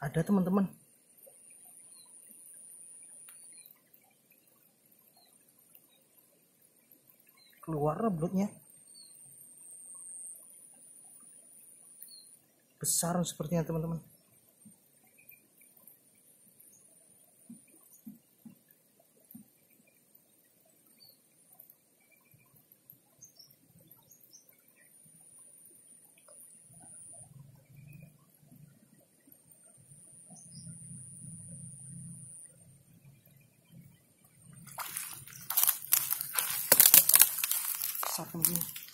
ada teman-teman. Keluar belutnya besar sepertinya teman-teman 자그 럼.